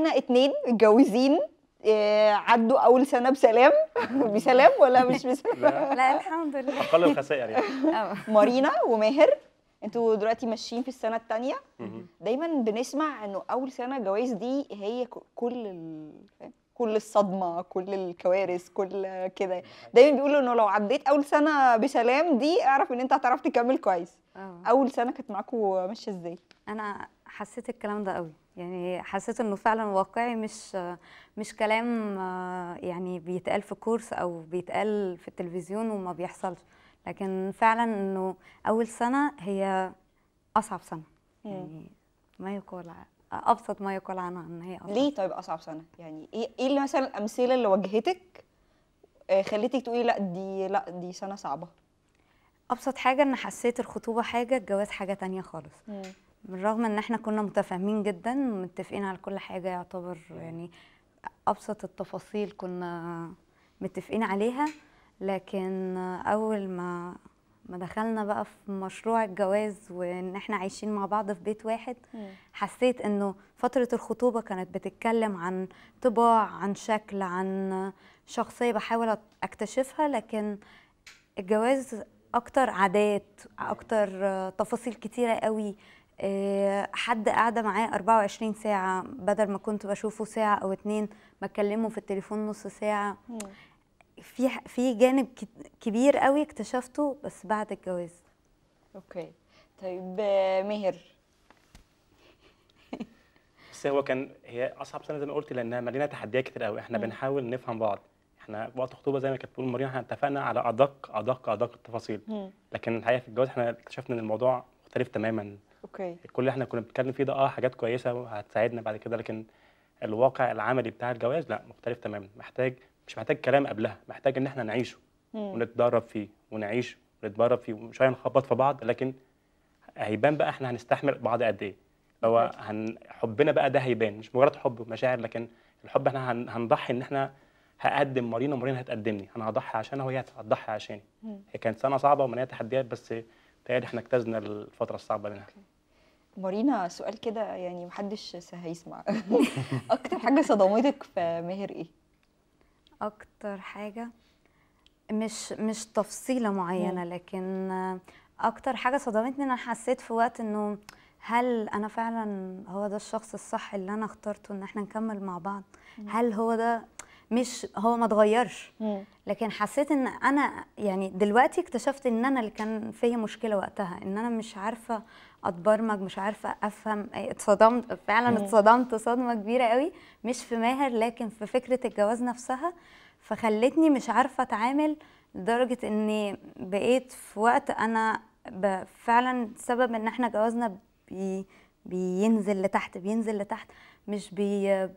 معانا اتنين متجوزين آه، عدوا أول سنة بسلام. بسلام ولا مش بسلام؟ لا. لا الحمد لله. أقل الخسائر يعني. آه. مارينا وماهر. أنتوا دلوقتي ماشيين في السنة الثانية. دايما بنسمع إنه أول سنة جواز دي هي كل ال... كل الصدمة كل الكوارث كل كده. دايما بيقولوا إنه لو عديت أول سنة بسلام دي أعرف إن أنت هتعرف تكمل كويس. آه. أول سنة كانت معاكم ماشية إزاي؟ أنا حسيت الكلام ده قوي. يعني حسيت إنه فعلا واقعي مش مش كلام آه، يعني بيتقال في كورس أو بيتقال في التلفزيون وما بيحصلش. لكن فعلا إنه أول سنة هي أصعب سنة. يعني ما يقال. أبسط ما يقال عنها إن هي اصعب ليه طيب أصعب سنة؟ يعني إيه إيه اللي مثلا الأمثلة اللي واجهتك آه، خلتك تقولي لأ دي لأ دي سنة صعبة؟ أبسط حاجة إن حسيت الخطوبة حاجة الجواز حاجة تانية خالص. بالرغم إن إحنا كنا متفاهمين جدا ومتفقين على كل حاجة يعتبر يعني أبسط التفاصيل كنا متفقين عليها لكن أول ما ما دخلنا بقى في مشروع الجواز وإن إحنا عايشين مع بعض في بيت واحد حسيت إنه فترة الخطوبة كانت بتتكلم عن طباع عن شكل عن شخصية بحاول أكتشفها لكن الجواز أكتر عادات أكتر تفاصيل كتيرة قوي. آه، حد قاعدة معاه 24 ساعة بدل ما كنت بشوفه ساعة أو اتنين بكلمه في التليفون نص ساعة. في في جانب كبير قوي اكتشفته بس بعد الجواز. أوكي. طيب ماهر. بس هو كان هي أصعب سنة زي ما قلت لأنها مليانه تحديات كتير قوي. إحنا مم. بنحاول نفهم بعض. إحنا وقت الخطوبه زي ما كانت بتقول مارينا إحنا اتفقنا على أدق أدق أدق التفاصيل. لكن الحقيقة في الجواز إحنا اكتشفنا إن الموضوع مختلف تماما. أوكي. كل اللي إحنا كنا بنتكلم فيه ده آه حاجات كويسة وهتساعدنا بعد كده. لكن الواقع العملي بتاع الجواز لا مختلف تماما. محتاج مش محتاج كلام قبلها. محتاج إن إحنا نعيشه. ونتدرب فيه ونعيش ونتدرب فيه. وشويه نخبط في بعض لكن هيبان بقى إحنا هنستحمل بعض قد إيه. هو هن... حبنا بقى ده هيبان مش مجرد حب ومشاعر لكن الحب إحنا هن... هنضحي إن إحنا هقدم مارينا ومارينا هتقدمني. أنا هضحي عشانها وهي هتضحي عشاني. هي كانت سنة صعبة ومليانه تحديات بس تهيألي إحنا اجتزنا الفترة الصعبة منها. مارينا سؤال كده يعني محدش هيسمع أكتر حاجة صدمتك في ماهر إيه؟ أكتر حاجة؟ مش مش تفصيلة معينة لكن أكتر حاجة صدمتني إن أنا حسيت في وقت إنه هل أنا فعلا هو ده الشخص الصح اللي أنا اخترته إن إحنا نكمل مع بعض؟ هل هو ده مش هو ما اتغيرش؟ لكن حسيت إن أنا يعني دلوقتي اكتشفت إن أنا اللي كان فيا مشكلة وقتها إن أنا مش عارفة أتبرمج مش عارفة أفهم اتصدمت فعلا اتصدمت صدمة كبيرة قوي مش في ماهر لكن في فكرة الجواز نفسها فخلتني مش عارفة أتعامل لدرجة إني بقيت في وقت أنا فعلا سبب إن إحنا جوازنا بي بينزل لتحت بينزل لتحت مش بي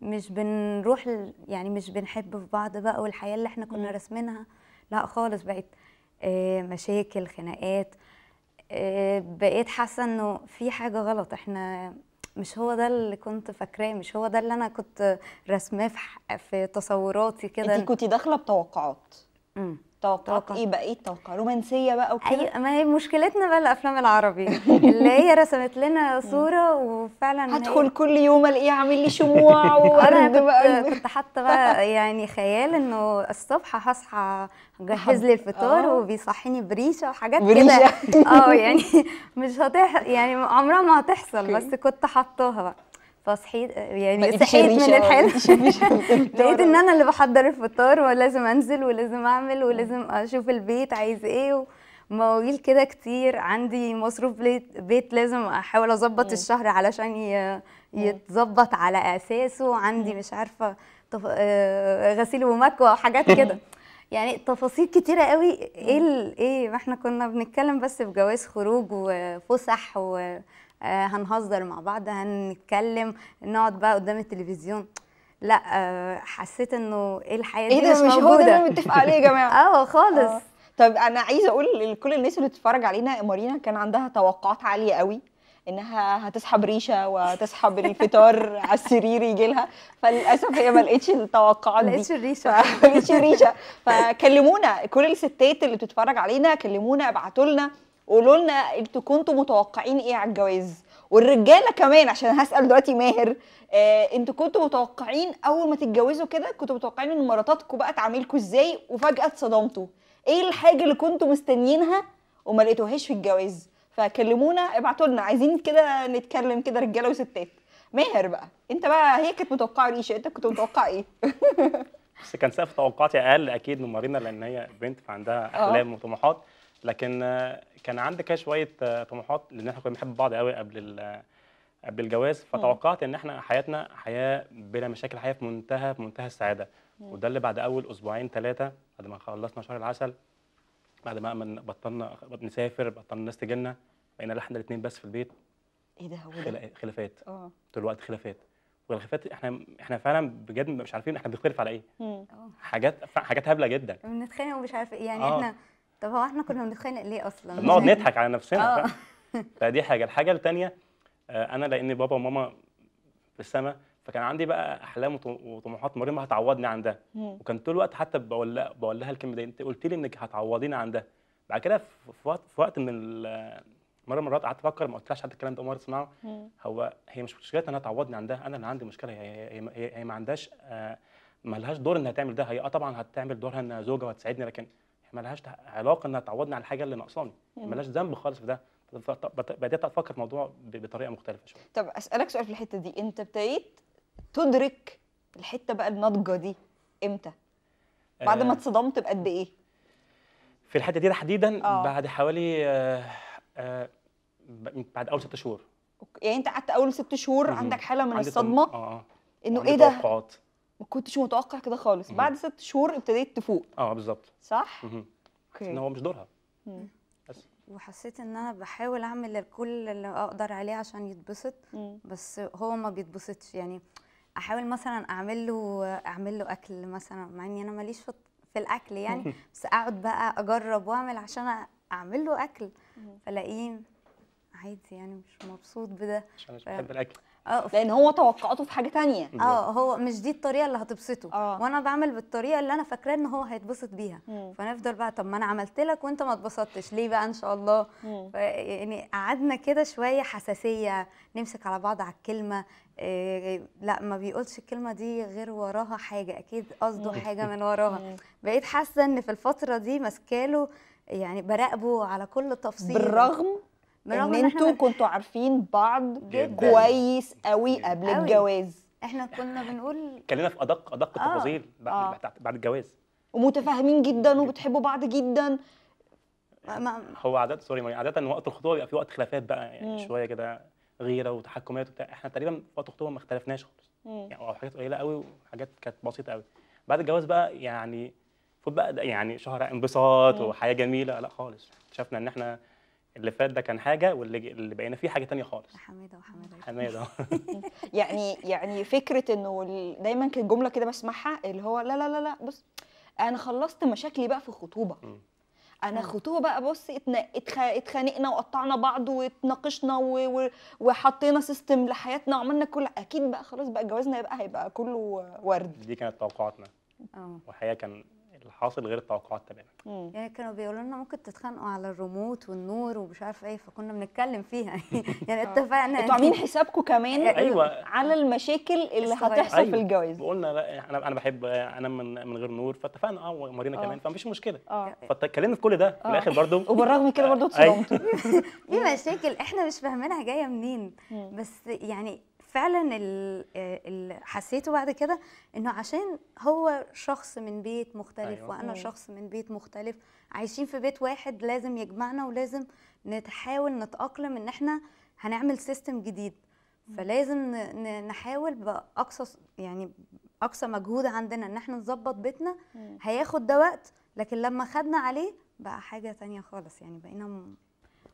مش بنروح يعني مش بنحب في بعض بقى والحياة اللي إحنا كنا. راسمينها لا خالص بقت آه، مشاكل خناقات آه، بقيت حاسة إنه في حاجة غلط إحنا مش هو ده اللي كنت فاكراه مش هو ده اللي أنا كنت رسماه في تصوراتي كده انت كنتي داخلة بتوقعات مم. توقعات توقع. إيه بقى؟ إيه التوقع رومانسية بقى وكده؟ أي ما هي مشكلتنا بقى الأفلام العربي. اللي هي رسمت لنا صورة وفعلا هي- هدخل كل يوم ألاقيه عامل لي شموع وورد بقى. كنت, حاطة بقى يعني خيال إنه الصبح هصحى هجهز لي الفطار آه. وبيصحيني بريشة وحاجات. كده. آه يعني مش هتح يعني عمرها ما هتحصل. بس كنت حطاها بقى. فصحيت يعني صحيت من الحلم. لقيت إن أنا اللي بحضر الفطار ولازم أنزل ولازم أعمل ولازم أشوف البيت عايز إيه ومواويل كده كتير. عندي مصروف بيت, لازم أحاول أظبط الشهر علشان يتظبط على أساسه. عندي مش عارفة تف... آه، غسيل ومكوى وحاجات كده. يعني تفاصيل كتيرة قوي إيه ال... إيه ما إحنا كنا بنتكلم بس في جواز خروج وفسح و هنهزر مع بعض هنتكلم نقعد بقى قدام التلفزيون. لا آه، حسيت إنه إيه الحياة دي إيه ده؟ مش مش هو ده اللي أنا متفقه عليه يا جماعة؟ آه خالص. آه. طيب أنا عايزة أقول لكل الناس اللي بتتفرج علينا مارينا كان عندها توقعات عالية قوي إنها هتسحب ريشة وهتسحب الفطار على السرير يجي لها. فللأسف هي ما لقيتش التوقعات دي. لقيتش الريشة. ما لقيتش ريشه فكلمونا كل الستات اللي بتتفرج علينا كلمونا ابعتوا لنا قولوا لنا أنتوا كنتوا متوقعين إيه على الجواز؟ والرجاله كمان عشان هسأل دلوقتي ماهر آه أنتوا كنتوا متوقعين اول ما تتجوزوا كده كنتوا متوقعين ان مراتاتكم بقى تعاملكم إزاي؟ وفجأة اتصدمتوا. إيه الحاجة اللي كنتوا مستنيينها وما لقيتوهاش في الجواز؟ فكلمونا ابعتوا لنا. عايزين كده نتكلم كده رجالة وستات. ماهر بقى انت بقى هي كانت متوقعة ريشه انت كنت متوقع إيه؟ بس كان سقف توقعاتي أقل أكيد من مارينا لأن هي بنت فعندها أحلام وطموحات. لكن كان عندي كده شوية آه، طموحات لأن إحنا كنا بنحب بعض قوي قبل ال- قبل الجواز. فتوقعت إن إحنا حياتنا حياة بلا مشاكل حياة في منتهى في منتهى السعادة. وده اللي بعد أول أسبوعين ثلاثة بعد ما خلصنا شهر العسل بعد ما من بطلنا نسافر بطلنا الناس تجي لنا بقينا إحنا الاثنين بس في البيت. إيه ده هو ده؟ خلا- خلافات. آه. طول الوقت خلافات. والخلافات إحنا إحنا فعلا بجد مش عارفين إحنا بنختلف على إيه. مم. حاجات حاجات هبلة جدا. بنتخانق ومش عارفه إيه. يعني آه. إحنا طب هو إحنا كنا بنتخانق ليه أصلا؟ بنقعد نضحك على نفسنا. آه. فدي حاجة. الحاجة الثانية أنا لأن بابا وماما في السماء فكان عندي بقى أحلام وط- وطموحات مريم هتعوضني عن ده. وكان طول الوقت حتى بقول لها بقول لها الكلمة دي أنت قلت لي إنك هتعوضيني عن ده. بعد كده في وقت في وقت من مره من المرات قعدت أفكر ما قلتلهاش حتى الكلام ده مرة تسمعه مم. هو هي مش مشكلتها إنها تعوضني عن ده. أنا اللي عندي مشكلة. هي هي, هي, هي ما عندهاش آه، ما لهاش دور إنها تعمل ده. هي آه طبعا هتعمل دورها إنها زوجة وهتساعدني لكن هي ما لهاش علاقة إنها تعوضني عن الحاجة اللي ناقصاني. ما لهاش ذنب خالص في ده. بدأت أفكر في الموضوع بطريقة مختلفة شوية. طب أسألك سؤال في الحتة دي. أنت ابتديت تدرك الحتة بقى الناضجة دي إمتى؟ بعد ما آه، اتصدمت بقد إيه؟ في الحتة دي تحديدا آه. بعد حوالي آه، آه، بعد أول ست شهور. يعني أنت قعدت أول ست شهور. عندك حالة من الصدمة؟ آه آه. إنه إيه ده؟ توقعات. ما كنتش متوقع كده خالص. بعد ست شهور ابتديت تفوق. آه بالظبط. صح؟ مهم. إن أوكي هو مش دورها. مم. بس. وحسيت إن أنا بحاول أعمل كل اللي أقدر عليه عشان يتبسط مم. بس هو ما بيتبسطش. يعني أحاول مثلا أعمل له أعمل له أكل مثلا مع إني أنا ماليش في في الأكل يعني بس أقعد بقى أجرب وأعمل عشان أعمل له أكل. فلاقيه عادي يعني مش مبسوط بده. عشان مش بحب الأكل. آه لأن هو توقعاته في حاجة تانية. آه هو مش دي الطريقة اللي هتبسطه. آه. وأنا بعمل بالطريقة اللي أنا فاكراه إن هو هيتبسط بيها. مم. فنفضل بقى طب ما أنا عملت لك وأنت ما اتبسطتش. ليه بقى؟ إن شاء الله. يعني قعدنا كده شوية حساسية نمسك على بعض على الكلمة. إيه لأ ما بيقولش الكلمة دي غير وراها حاجة. أكيد قصده حاجة من وراها. مم. بقيت حاسة إن في الفترة دي ماسكاله يعني براقبه على كل تفصيل. بالرغم إن أنتوا من- كنتوا عارفين بعض جداً. كويس قوي قبل قوي. الجواز إحنا كنا بنقول اتكلمنا في ادق أدق آه. التفاصيل بعد آه. بعد- بعد الجواز ومتفاهمين جدا وبتحبوا بعض جدا ما- هو عادة سوري عادة وقت الخطوبة بيبقى في وقت خلافات بقى مم. يعني شوية كده غيرة وتحكمات وبتاع إحنا تقريبا في وقت الخطوبة ما اختلفناش خالص مم. يعني أو حاجات قليلة قوي وحاجات كانت بسيطة قوي بعد الجواز بقى يعني المفروض بقى يعني شهر انبساط مم. وحياة جميلة لا خالص اكتشفنا إن إحنا اللي فات ده كان حاجة واللي اللي بقينا فيه حاجة تانية خالص. حمادة وحمادة. حمادة. يعني يعني فكرة إنه ال- دايما كانت جملة كده بسمعها اللي هو لا لا لا لا بص أنا خلصت مشاكلي بقى في الخطوبه مم. أنا. خطوبة بقى بص اتنا- اتخ- اتخانقنا وقطعنا بعض واتناقشنا وحطينا سيستم لحياتنا وعملنا كل أكيد بقى خلاص بقى جوازنا يبقى هيبقى كله ورد. دي كانت توقعاتنا. آه. والحقيقة كان الحاصل غير التوقعات تماما. يعني كانوا بيقولوا لنا ممكن تتخانقوا على الريموت والنور ومش عارفه إيه فكنا بنتكلم فيها يعني اتفقنا أنتوا عاملين حسابكم كمان أيوة. على المشاكل اللي. هتحصل في الجواز وقلنا لا أنا أنا بحب انام من من غير نور فاتفقنا آه ومارينا آه. كمان فمفيش مشكلة آه فاتكلمنا في كل ده في آه. الآخر برضو وبالرغم من كده برضه أيوة. اتصدمتوا في مشاكل إحنا مش فاهمينها جاية منين. بس يعني فعلا اللي حسيته بعد كده إنه عشان هو شخص من بيت مختلف أيوة. وأنا. شخص من بيت مختلف عايشين في بيت واحد لازم يجمعنا ولازم نتحاول نتأقلم إن إحنا هنعمل system جديد فلازم نحاول بأقصى يعني أقصى مجهود عندنا إن إحنا نظبط بيتنا. هياخد ده وقت لكن لما خدنا عليه بقى حاجة تانية خالص يعني بقينا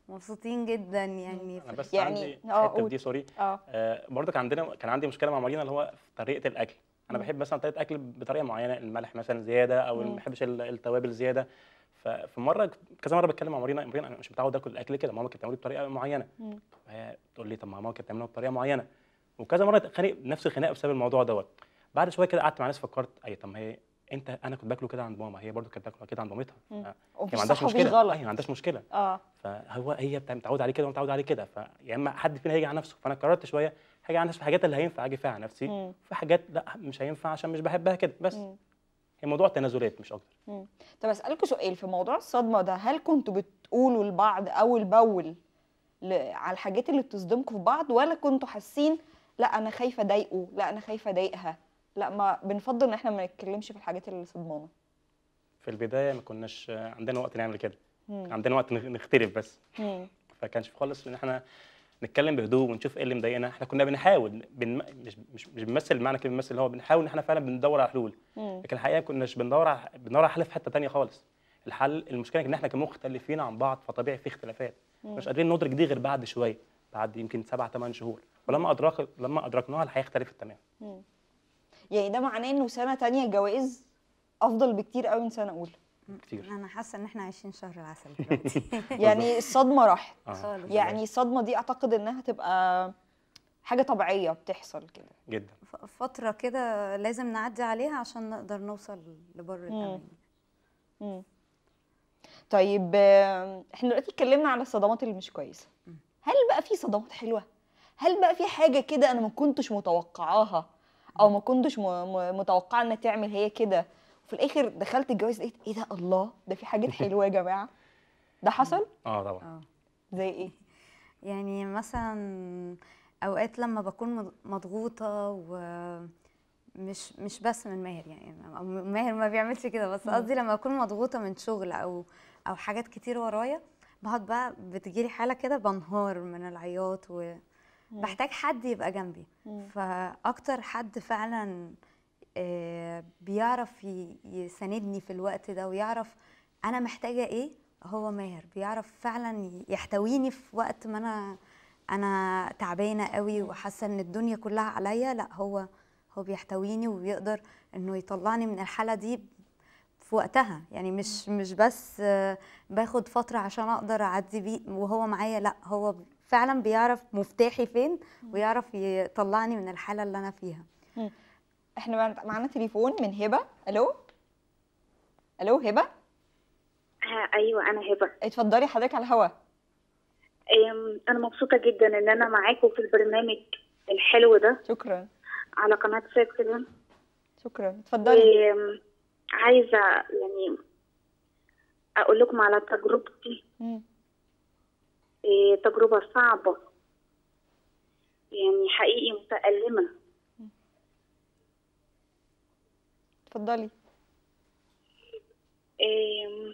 مبسوطين جدا يعني أنا بس يعني- عندي آه، حتة في قول. دي sorry آه آه برضو كان عندنا كان عندي مشكلة مع مارينا اللي هو في طريقة الأكل أنا مم. بحب مثلا طريقة أكل بطريقة معينة الملح مثلا زيادة أو. ما بحبش ال- التوابل زيادة ففي مرة كذا مرة بتكلم مع مارينا مارينا أنا مش متعود آكل الأكل كده ماما كانت بتعمله بطريقة معينة. فهي تقول لي طب ما ماما كانت بتعمله بطريقة معينة وكذا مرة اتخانق نفس الخناقة بسبب الموضوع دوت بعد شوية كده قعدت مع ناس فكرت أي طب ما هي أنت أنا كنت باكله كده عند ماما هي برضو كانت باكله كده عند مامتها. هي ومفيش ما عندهاش مشكلة. غلط. أيوه ما عندهاش مشكلة. آه. فهو هي بتاع- متعود عليه كده وأنا متعود عليه كده. فيا إما حد فينا هيجي على نفسه. فأنا قررت شوية هاجي على نفسي في الحاجات اللي هينفع أجي فيها على نفسي مم. في حاجات لأ مش هينفع عشان مش بحبها كده. بس مم. هي موضوع تنازلات مش أكتر. مم. طب اسالكوا سؤال. في موضوع الصدمة ده هل كنتوا بتقولوا لبعض اول باول ل... على الحاجات اللي بتصدمكم في بعض؟ ولا كنتوا حاسين لأ أنا خايفة أضايقه لأ أنا خايفة أضايقها؟ لا ما بنفضل إن إحنا ما نتكلمش في الحاجات اللي صدمانا في البداية ما كناش عندنا وقت نعمل كده. مم. عندنا وقت نخ- نختلف بس. مم. فكانش خالص إن إحنا نتكلم بهدوء ونشوف إيه اللي مضايقنا. إحنا كنا بنحاول بن... مش مش مش بنمثل بمعنى كلمة بنمثل اللي هو بنحاول إن إحنا فعلا بندور على حلول. مم. لكن الحقيقة ما كناش بندور على بندور على حل في حتة تانية خالص. الحل المشكلة إن إحنا كمختلفين عن بعض فطبيعي في اختلافات. مش قادرين ندرك دي غير بعد شوية بعد يمكن سبع ثمان شهور. ولما ادرك لما أدركناها الحياة اختلفت تماما. يعني ده معناه إنه سنة تانية جواز أفضل بكتير قوي من سنة أولى. كتير. أنا حاسة إن إحنا عايشين شهر العسل دلوقتي. يعني الصدمة راحت. آه. يعني الصدمة دي أعتقد إنها تبقى حاجة طبيعية بتحصل كده. جدا. فترة كده لازم نعدي عليها عشان نقدر نوصل لبر الامان مم. طيب إحنا دلوقتي اتكلمنا على الصدمات اللي مش كويسة. هل بقى في صدمات حلوة؟ هل بقى في حاجة كده أنا ما كنتش متوقعاها؟ أو ما كنتش متوقعة إنها تعمل هي كده. وفي الآخر دخلت الجواز لقيت إيه ده الله ده في حاجات حلوة يا جماعة. ده حصل؟ آه طبعا. آه. زي إيه؟ يعني مثلا أوقات لما بكون مض- مضغوطة ومش مش بس من ماهر يعني أو ماهر ما بيعملش كده بس قصدي لما أكون مضغوطة من شغل أو أو حاجات كتير ورايا بقعد بقى بتجيلي حالة كده بنهار من العياط وبحتاج حد يبقى جنبي. فأكتر حد فعلا آه، بيعرف يساندني في الوقت ده ويعرف أنا محتاجة إيه هو ماهر. بيعرف فعلا يحتويني في وقت ما أنا أنا تعبانة قوي وحاسة إن الدنيا كلها عليا. لأ هو هو بيحتويني وبيقدر إنه يطلعني من الحالة دي في وقتها. يعني مش مش بس آه، باخد فترة عشان أقدر أعدي بيه وهو معايا. لأ هو فعلا بيعرف مفتاحي فين ويعرف يطلعني من الحالة اللي أنا فيها. إحنا معنا- معانا تليفون من هبة. ألو؟ ألو هبة؟ ها أيوه أنا هبة. اتفضلي حضرتك على الهوا. أنا مبسوطة جدا إن أنا معاكم في البرنامج الحلو ده. شكرا. على قناة سيركل شكرا. اتفضلي. عايزة يعني أقول لكم على تجربتي. إيه، تجربة صعبة. يعني حقيقي متألمة. اتفضلي. إيه،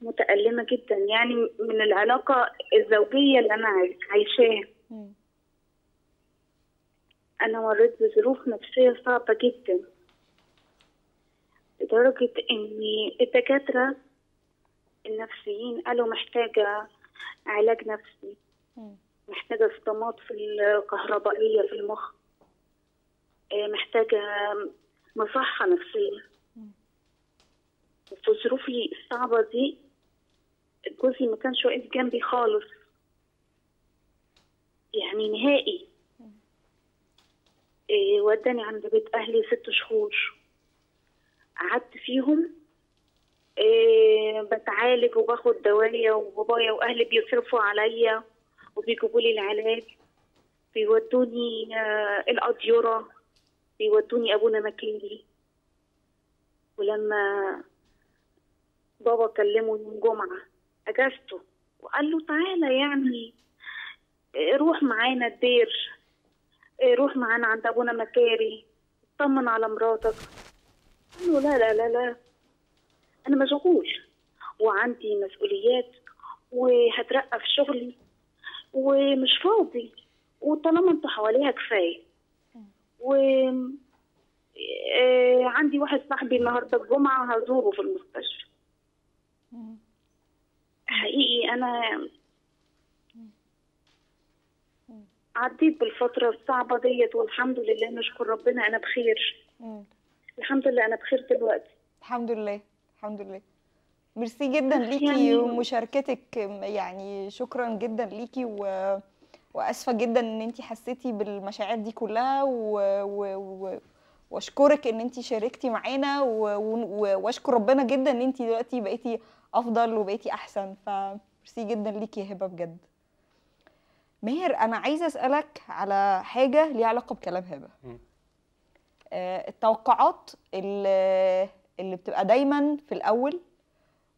متألمة جدا. يعني من العلاقة الزوجية اللي أنا عاي- عايشاها. أنا مريت بظروف نفسية صعبة جدا. لدرجة إن الدكاترة النفسيين قالوا محتاجة علاج نفسي. محتاجة صدمات في الكهربائية في المخ. آه، محتاجة مصحة نفسية. في ظروفي الصعبة دي جوزي ما كانش واقف جنبي خالص. يعني نهائي. إيه، وداني عند بيت أهلي ست شهور. قعدت فيهم إيه، بتعالج وباخد دوايا وبابايا وأهلي بيصرفوا عليا وبيجيبوا لي العلاج. بيودوني آه، الأديرة بيودوني أبونا مكيري ولما بابا كلمه يوم جمعة أجازته وقال له تعالى يعني إيه، روح معانا الدير إيه، روح معانا عند أبونا مكاري اطمن على مراتك. قال له لا لا لا لا. أنا مشغول وعندي مسؤوليات وهترقى في شغلي ومش فاضي. وطالما أنتوا حواليها كفاية. و إيه، عندي واحد صاحبي النهارده الجمعة هزوره في المستشفى. حقيقي أنا عديت بالفترة الصعبة ديت والحمد لله نشكر ربنا أنا بخير. الحمد لله أنا بخير دلوقتي. الحمد لله. الحمد لله. ميرسي جدا ليكي يعني- ومشاركتك يعني شكرا جدا ليكي و... وآسفة جدا إن انت حسيتي بالمشاعر دي كلها و... و... و... وأشكرك إن انت شاركتي معانا و- و- وأشكر ربنا جدا إن انت دلوقتي بقيتي أفضل وبقيتي أحسن. فميرسي جدا ليكي يا هبة بجد. ماهر أنا عايزة أسألك على حاجة ليها علاقة بكلام هبة. آه، التوقعات اللي اللي بتبقى دايما في الأول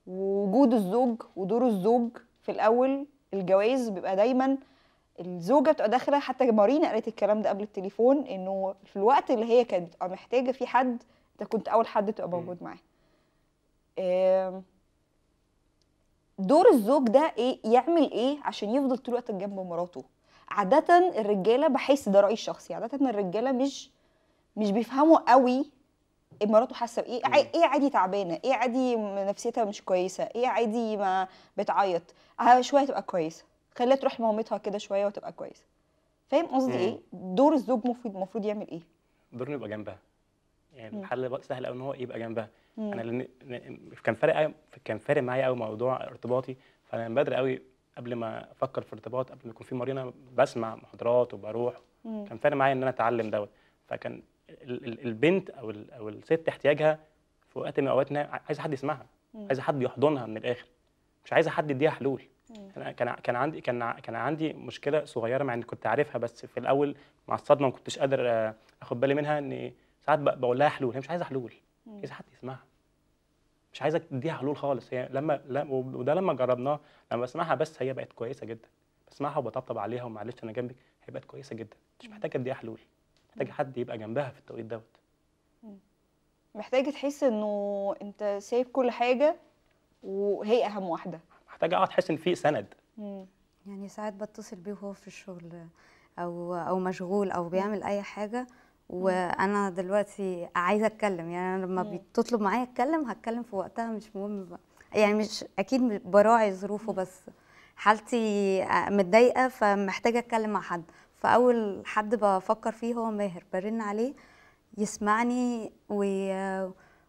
ووجود الزوج ودور الزوج في الأول الجواز بيبقى دايما. الزوجة بتبقى داخلة حتى مارينا قالت الكلام ده قبل التليفون إنه في الوقت اللي هي كانت بتبقى محتاجة فيه حد انت كنت أول حد تبقى موجود معاه. دور الزوج ده إيه؟ يعمل إيه عشان يفضل طول الوقت جنب مراته؟ عاده الرجالة بحس ده رأيي الشخصي عاده الرجالة مش مش بيفهموا قوي مراته حاسة بإيه؟ إيه عادي تعبانة؟ إيه عادي نفسيتها مش كويسة؟ إيه عادي ما بتعيط؟ شوية تبقى كويسة. خليها تروح لمامتها كده شوية وتبقى كويسة. فاهم قصدي. إيه؟ دور الزوج المفروض المفروض يعمل إيه؟ دور يبقى جنبها. يعني. الحل سهل قوي إن هو يبقى جنبها. مم. أنا لأن لأن كان فارق كان فارق معايا قوي موضوع ارتباطي. فأنا من بدري قوي قبل ما أفكر في ارتباط قبل ما يكون في مارينا بسمع محاضرات وبروح. مم. كان فارق معايا إن أنا أتعلم دوت. فكان البنت أو أو الست احتياجها في وقت من اوقات إنها عايزة حد يسمعها. عايزة حد يحضنها من الآخر. مش عايزة حد يديها حلول. مم. كان كان عندي كان كان عندي مشكلة صغيرة مع اني كنت عارفها بس في الأول مع الصدمة ما كنتش قادر آه، أخد بالي منها ان ساعات بقول لها حلول. هي مش عايزة حلول. عايزة حد يسمعها. مش عايزة تديها حلول خالص. هي لما وده لما جربناه لما بسمعها بس هي بقت كويسة جدا. بسمعها وبطبطب عليها ومعلش أنا جنبك هي بقت كويسة جدا. مش محتاجة اديها حلول. محتاجة حد يبقى جنبها في التوقيت دوت. محتاجة تحس إنه أنت سايب كل حاجة وهي أهم واحدة. محتاجة أقعد أحس إن في سند. مم. يعني ساعات بتصل بيه وهو في الشغل أو أو مشغول أو بيعمل أي حاجة وأنا دلوقتي عايزة أتكلم. يعني أنا لما. بتطلب معايا أتكلم هتكلم في وقتها مش مهم بقى. يعني مش أكيد براعي ظروفه بس حالتي متضايقة فمحتاجة أتكلم مع حد. فأول حد بفكر فيه هو ماهر برن عليه يسمعني و...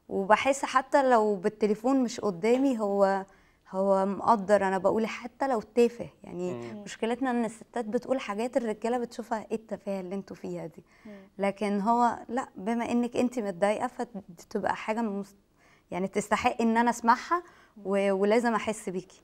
وبحس حتى لو بالتليفون مش قدامي هو هو مقدر أنا بقول حتى لو تافه يعني مم. مشكلتنا إن الستات بتقول حاجات الرجالة بتشوفها إيه التفاهة اللي أنتوا فيها دي مم. لكن هو لأ بما إنك انت متضايقة فتبقى حاجة مست... يعني تستحق إن أنا أسمعها و... ولازم أحس بيكي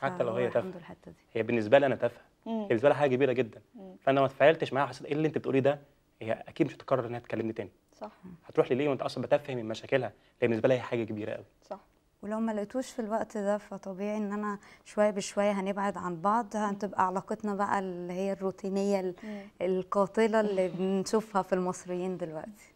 حتى لو هي تافهة. الحتة دي. هي بالنسبة لي أنا تافهة. هي بالنسبة لها حاجة كبيرة جدا. مم. فأنا ما اتفاعلتش معاها وحسيت إيه اللي أنت بتقوليه ده؟ هي أكيد مش هتكرر إنها تكلمني تاني. صح. هتروح لي ليه وأنت أصلا بتفهم من مشاكلها؟ هي بالنسبة لها هي حاجة كبيرة قوي. صح. ولو ما لقيتوش في الوقت ده فطبيعي إن أنا شوية بشوية هنبعد عن بعض. هتبقى علاقتنا بقى اللي هي الروتينية. القاتلة اللي بنشوفها في المصريين دلوقتي.